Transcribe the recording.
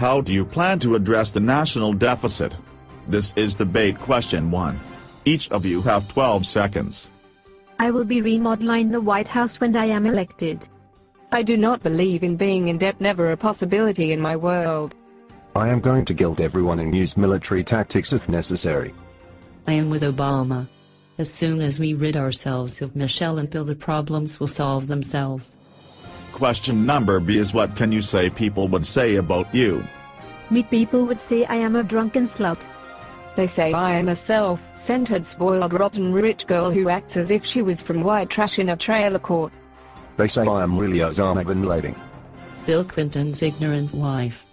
How do you plan to address the national deficit? This is debate question 1. Each of you have 12 seconds. I will be remodeling the White House when I am elected. I do not believe in being in debt never a possibility in my world. I am going to guilt everyone and use military tactics if necessary. I am with Obama. As soon as we rid ourselves of Michelle and Bill the problems will solve themselves. Question number B is what can you say people would say about you? Me people would say I am a drunken slut. They say I am a self-centered spoiled rotten rich girl who acts as if she was from white trash in a trailer court. They say I am really Osama bin Laden. Bill Clinton's ignorant wife.